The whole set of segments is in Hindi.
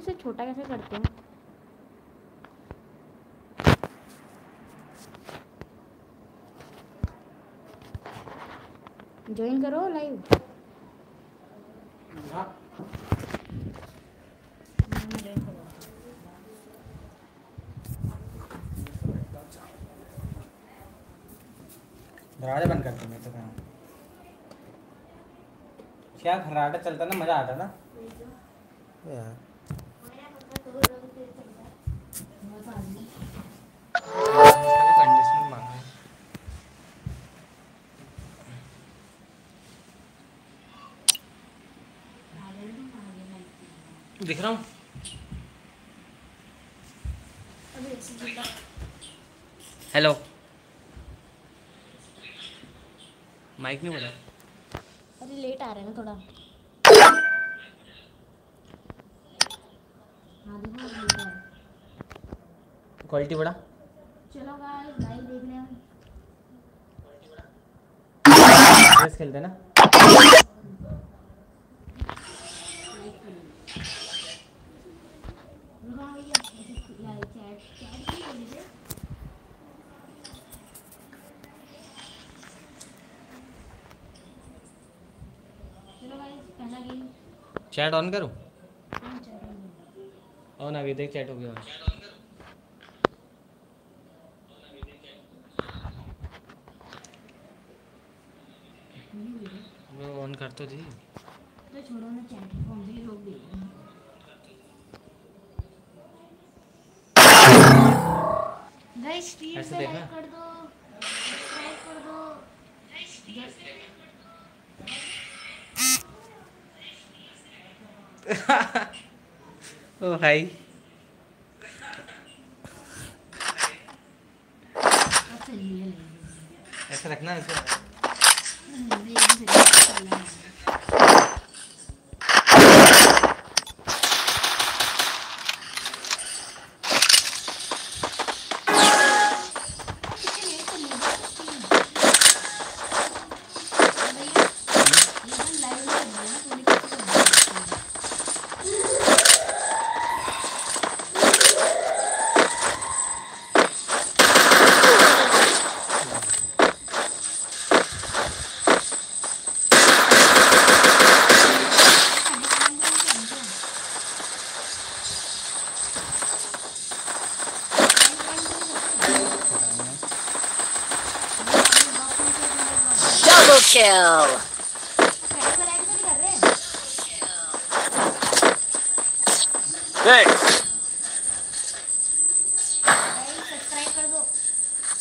इसे छोटा कैसे करते हैं? ज्वाइन करो लाइव हाँ। दरवाज़ा बंद कर दूँगा तो क्या खर्राटा चलता ना, मज़ा आता ना यार कंडीशनर मांगा है दिख रहा हूँ हेलो माइक नहीं बोला अरे लेट आ रहे हैं थोड़ा। क्वालिटी बड़ा चलो गाइस लाइव देख रहे हैं खेलते ना रुको भैया ऐसे लाइव चैट चैट नहीं कर लीजिए चलो गाइस पहला गेम चैट ऑन करूँ। है ऑन अभी देख चैट हो गया। ऑन कर। तो दी। तो छोड़ो ना चैट फ़ोन भी रोक देख रहे हैं गाइस स्ट्रीम ऐसे पे देखना। लाइक कर दो सब्सक्राइब कर दो ओ भाई ऐसा रखना है भी सही चल रहा है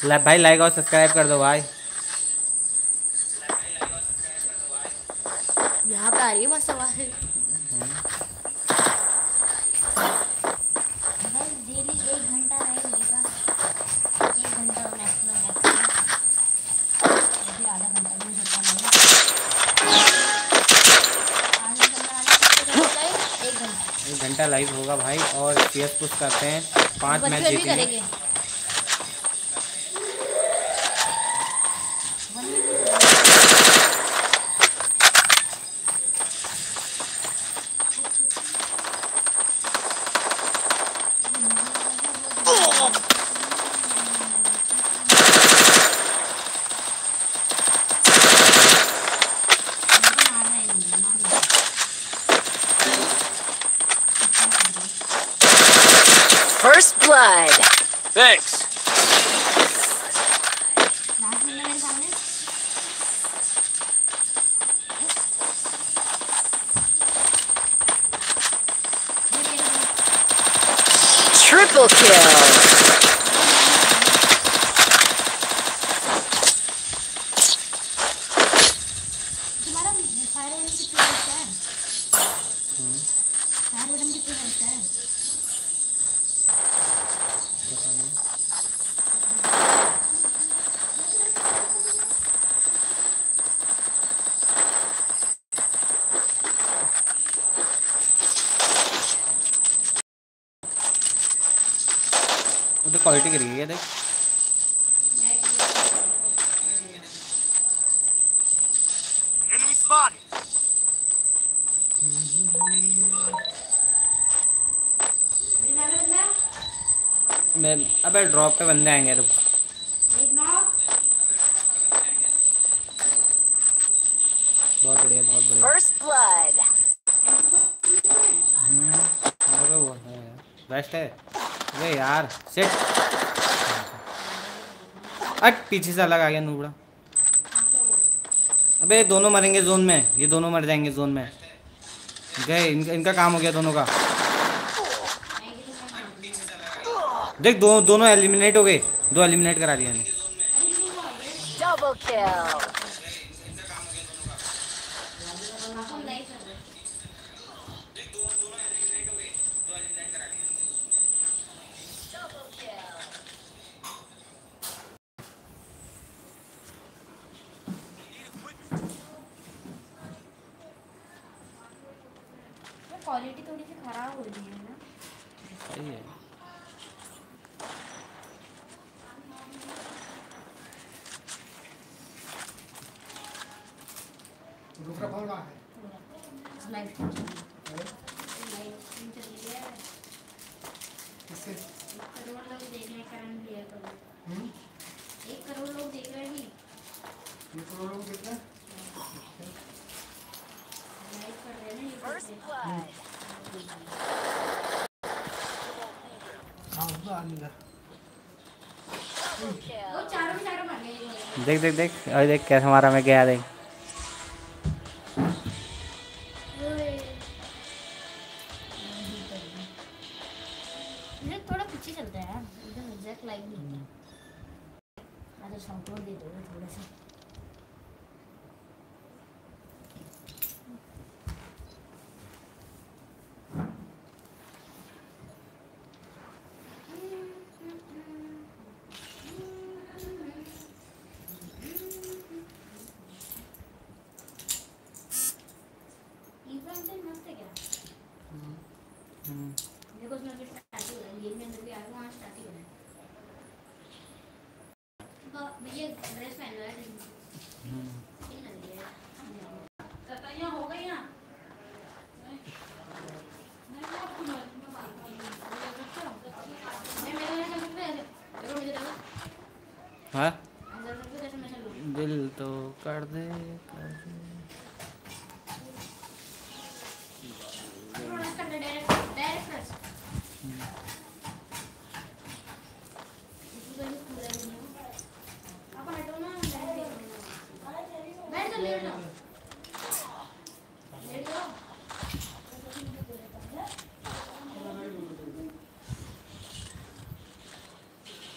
ला भाई लाइक और सब्सक्राइब कर दो भाई यहाँ पे आ रही है मस्त आवाज़ डेली एक घंटा रहेगा एक घंटा मैक्सिमम मैक्सिमम फिर आधा घंटा भी हो सकता है आधा घंटा एक घंटा एक घंटा लाइव होगा भाई और सीएस पुश करते हैं। पाँच मैच जीतेंगे Thanks. पे बंदे आएँगे रुक। बहुत बढ़िया बहुत बढ़िया। हम्म, बेस्ट है। अरे यार सेट अट पीछे से अलग आ गया नूबड़ा। अबे दोनों मरेंगे जोन में। ये दोनों मर जाएँगे जोन में। गए इनका इनका काम हो गया दोनों का। देख दो, दोनों एलिमिनेट हो गए। दो एलिमिनेट करा दिया देख देख देख अरे देख कैसे हमारा मैं गया देख।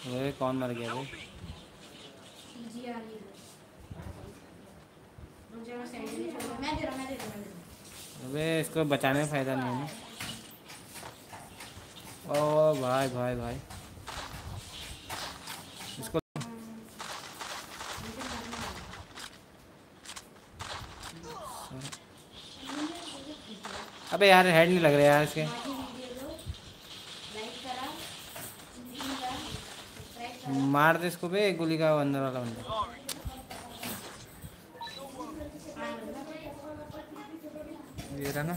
अरे, कौन मर गया वो अबे, इसको बचाने में फ़ायदा नहीं है ओ, भाई भाई भाई। पे यार हेड नहीं लग रहा यार इसके। मार दे इसको बे गोली का अंदर वाला बंदा। ये रहा ना।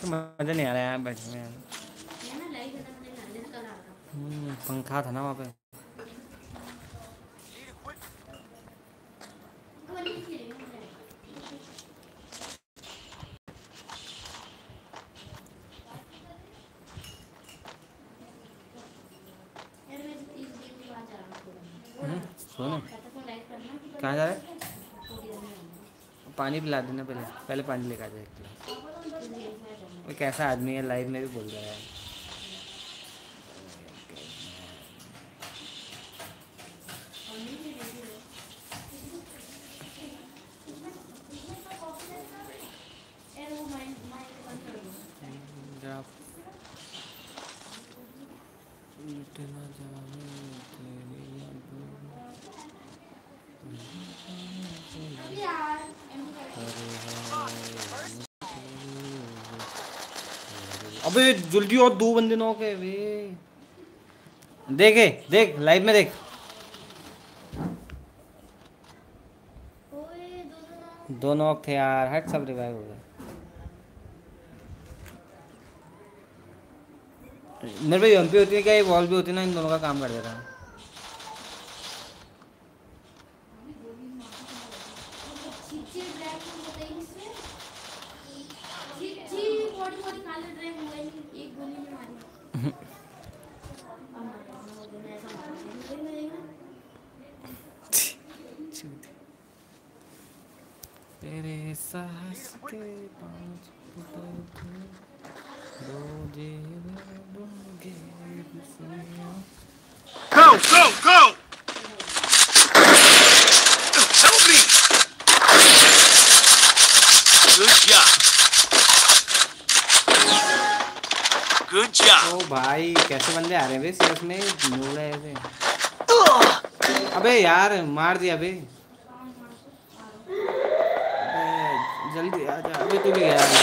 तो मज़ा नहीं आ रहा है हम्म, पंखा था ना वहाँ पे। ना कहाँ जा रहे पानी पिला देना पहले पहले पानी लेकर आ जाए कैसा आदमी है लाइफ में भी बोल रहा है। भी और दो बंदे नौ के वे। देखे, देख लाइव में देख। दो नॉक थे यार, हट सब रिवाइव हो गए। मेरे पे एम होती है क्या? ये वॉल भी होती है ना, इन दोनों का काम कर देता है। तेरे सास के पाँच दो Siya. Go, go, go! Help me! Good job. Good job. भाई कैसे बंदे आ रहे हैं बे सीएस में है अबे यार मार दिया बे जल्दी आ जा अबे तू भी गया अबे।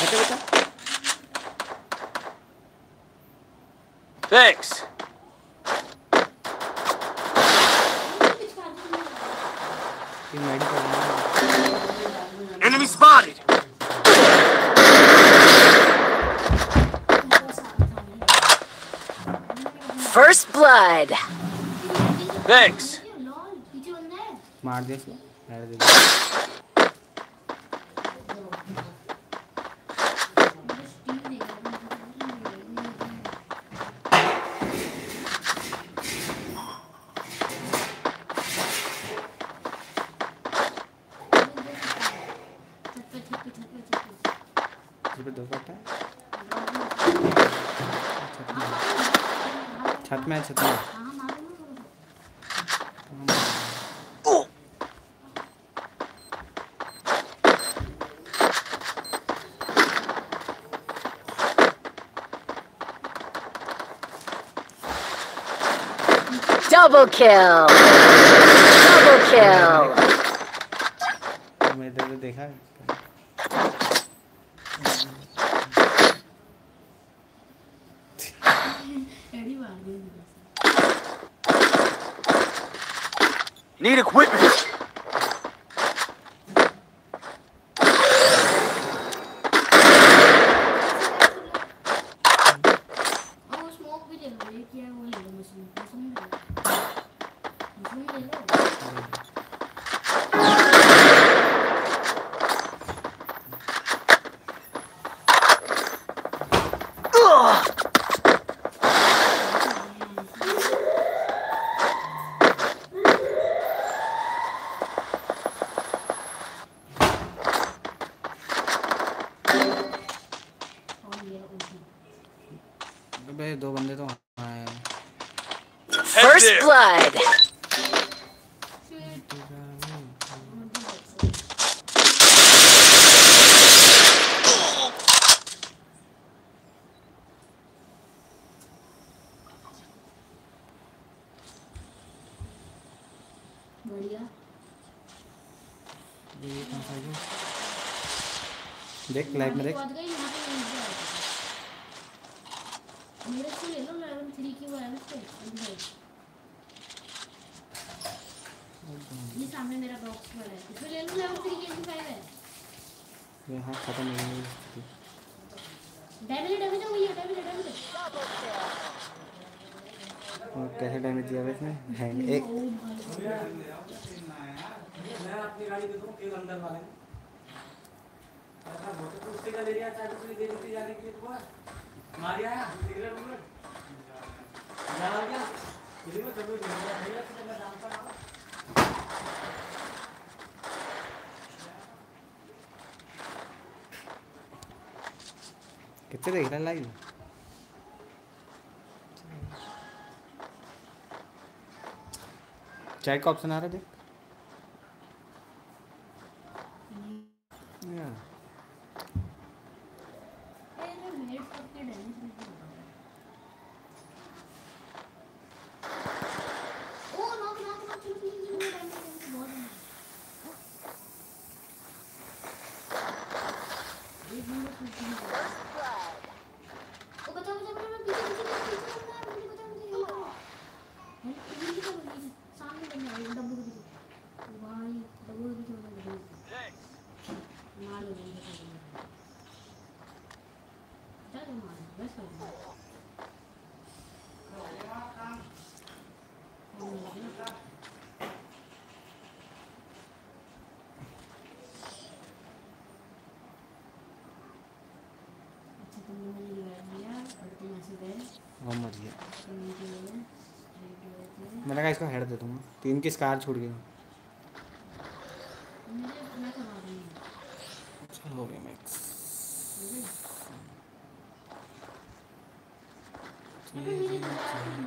बेटा बेटा Thanks. ये मेडिकल है। Enemy spotted. First blood. Thanks. Lol छत में छत में Double kill. Double kill. मैंने इधर देखा है Need a quick अबे दो बंदे तो कहाँ था ये? देख लाइव में देख बाद गई यहाँ पे नहीं गया मेरे से ले लो लेवल थ्री की वो है ना उसपे, अभी है। ये सामने मेरा बॉक्स पड़ा है। इसमें ले लो लेवल थ्री की एम फाइव है। ये हाँ खत्म हो गई डैमेज डैमेज है वही है डैमेज डैमेज और कैसे डैमेज दिया वैसे हैंग एक। कितने देख रहे हैं लाइव चैट का ऑप्शन आ रहा है देख यार मिनट करके डैमेज ओ नॉक नॉक नॉक चलो चलो चलो डैमेज बहुत है एक मिनट कुछ नहीं हुआ। ओ बचाओ बचाओ बचाओ पीछे पीछे पीछे पीछे बंदा है मुझे बचाओ मुझे हेल्प करो हेल्प पीछे की तरफ़ पीछे सामने बंदा है डब्बू के पीछे ओ भाई डब्बू के पीछे तो मार बस कर दो अच्छा तुमने मैंने रिवाइव दिया और तुम ऐसे गए वो मर गया तुम नीचे गए स्ट्रेट गए थे मैंने कहा इसको हेड दे दूँगा तीन की स्कार छूट गई। हो गया मैक्स मेरे को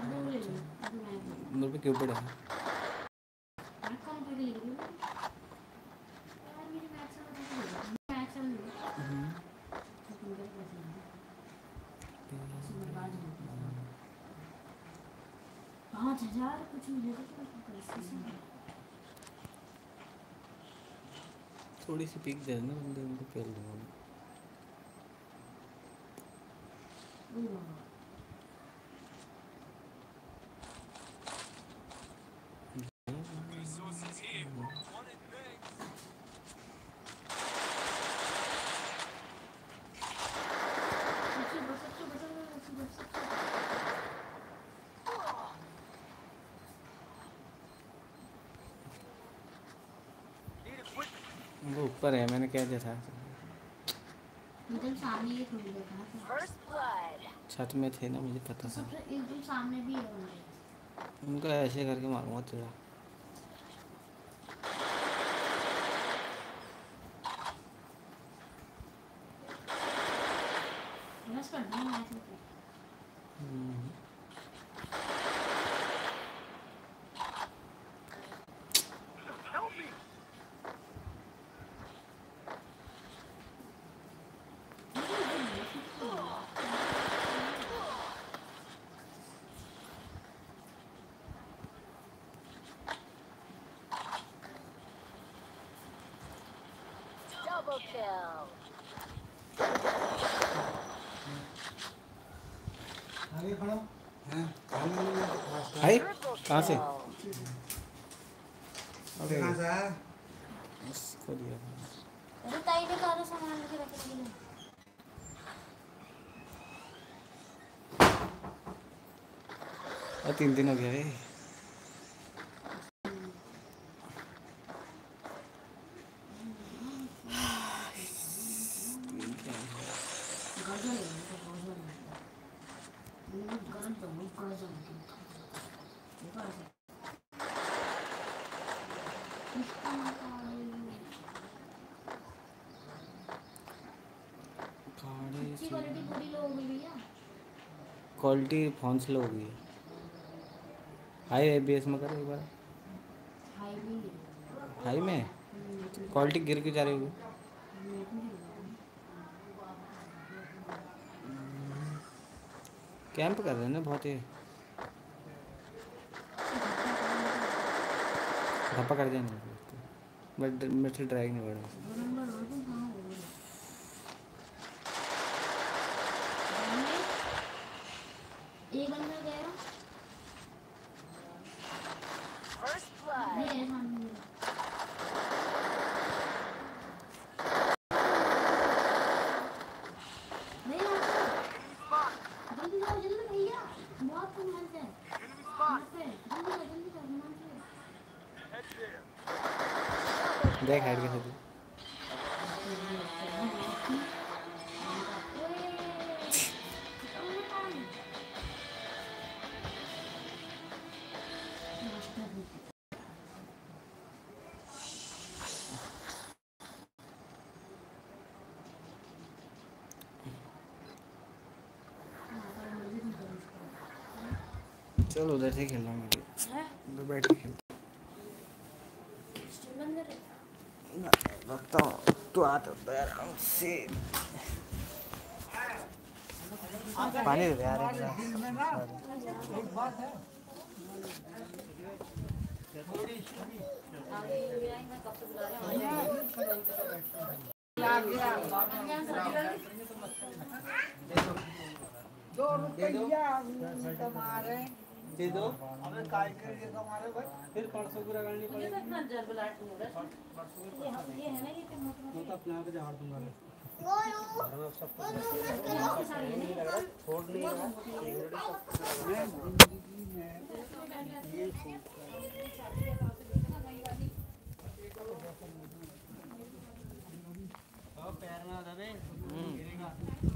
दो ले लो अभी मैं मेरे पे क्यों है मैं कौन कर ले रही हूँ यार मेरे मैक्स में मैक्स में तो तुम कर कैसे बर्बाद हो पाँच हज़ार कुछ मिले तो पैसे से थोड़ी सी पीक देना बंदे उनको खेल दूँगा है दिया था? सामने ये थोड़ी blood. छत में थे ना मुझे पता था। उनका एकदम सामने भी है उनके ऐसे करके मारूँगा तेरा बस कर दो मैच में हम्म। Help me. Double kill. आगे हैं भाई कहाँ से. अबे कहाँ से इसको दिया अरे ताई ने कहा सामान लेके रखने के तीन दिन हो गया रे गज़ल है उनका गज़ल है उनको गज़ल तो वो गज़ल है देखो ऐसे इसका मतलब अच्छी क्वालिटी पूरी लो हो गई भैया क्वालिटी फ़ोन स्लो हो गई है। हाई एबीएस में करो एक बार। हाई है में? क्वालिटी गिर के जा रही होगी। कैंप कर रहे हैं ना बहुत ही। धप्पा कर जाएँगे बट मेरे से ड्राइव नहीं बढ़ रहा दो नंबर और तुम कहाँ हो गए सामने एक बंदा गया चल उधर से खेल रहा हूँ? उधर बैठ के खेलता हूँ। रखता हूँ। तू आता तो आराम से पानी दे यार एक गिलास। दे दे दो। हमें काय करके हमारे तो भाई? फिर परसों पूरा करनी तो पड़ेगी इतना जरबलाट हो रहा है ये है ना ये तो मोटा अपने आप झाड़ दूँगा मैं। छोड़ नहीं रहा मैं ज़िंदगी में ये पैर में दबे। हम्म। गिरेगा।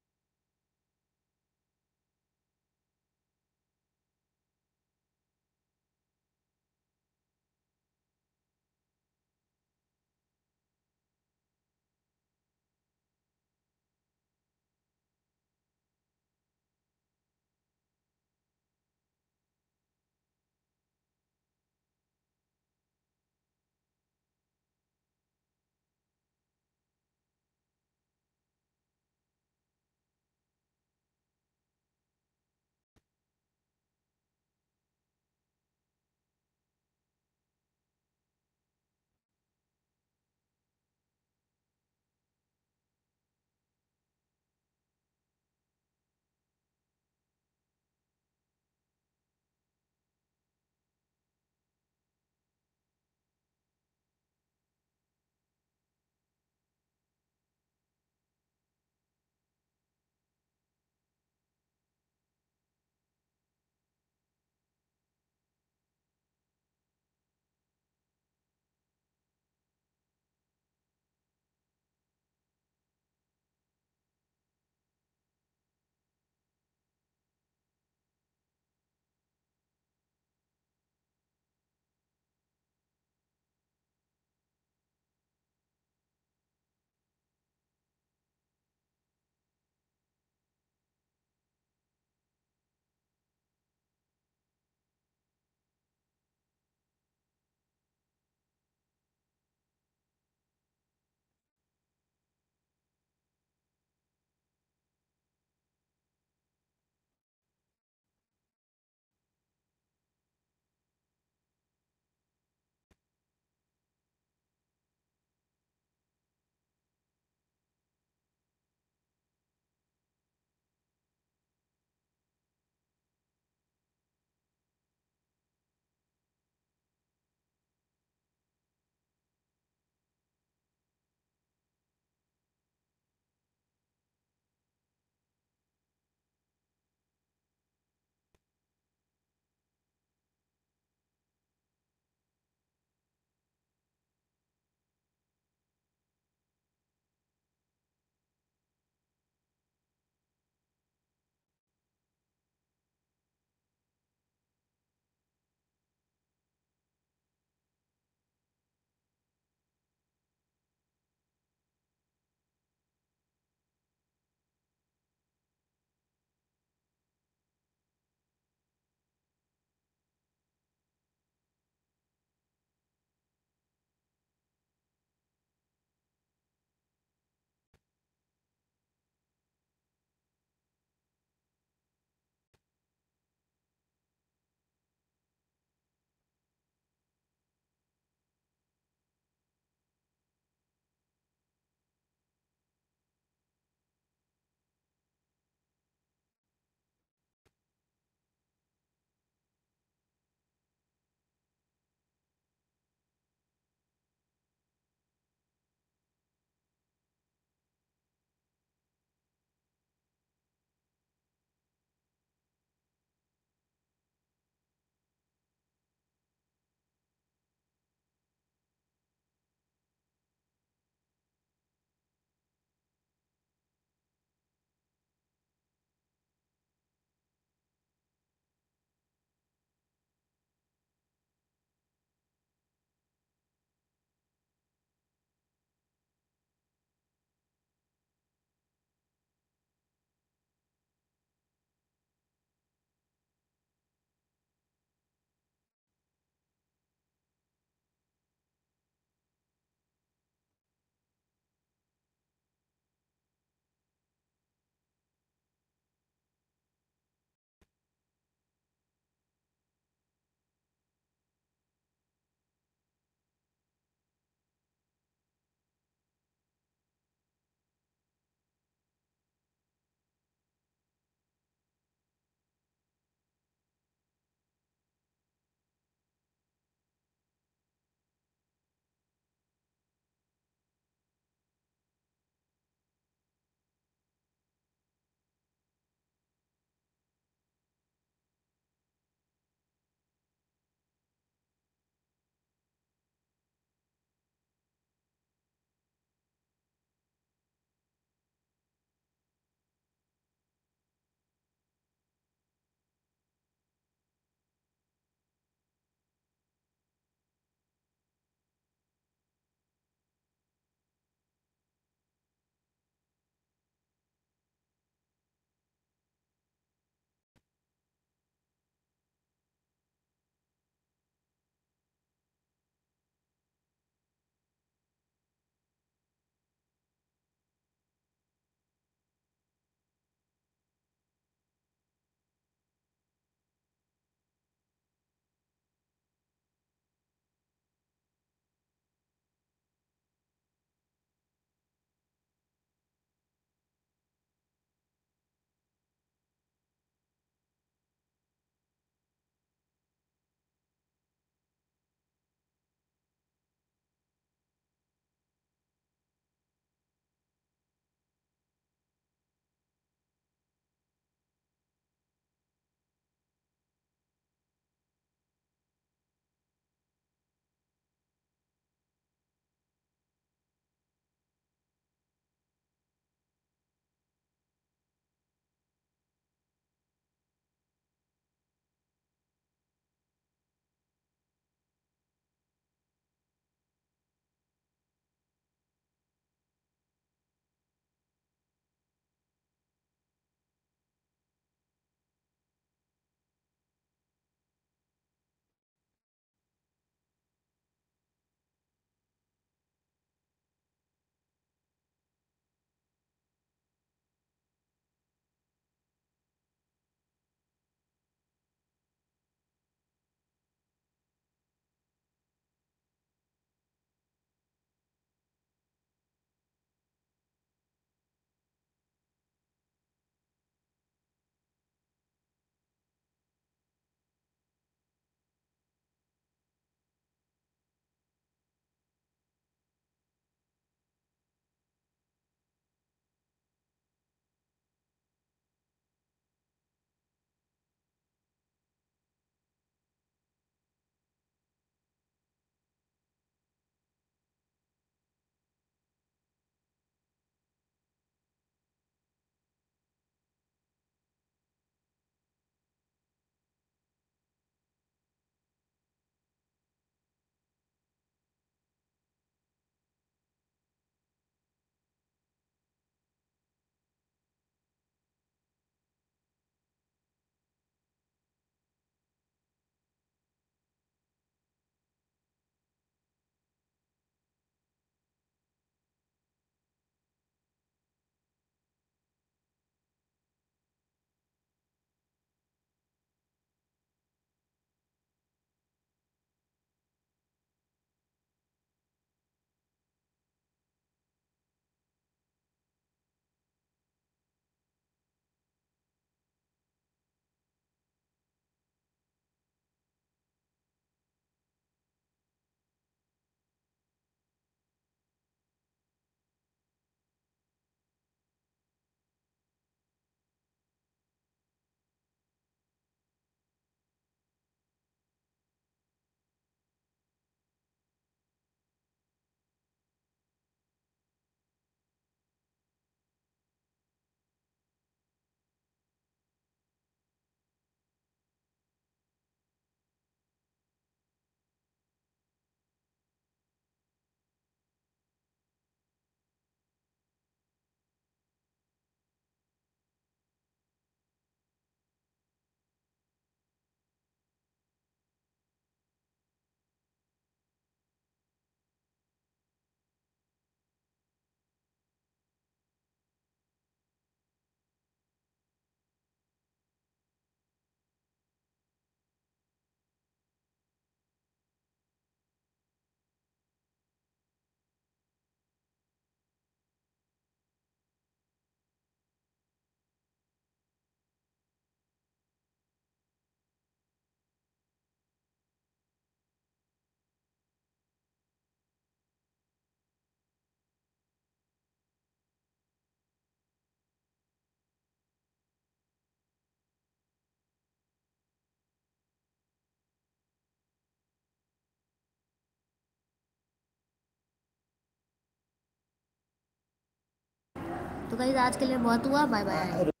तो गाइज़ आज के लिए बहुत हुआ बाय बाय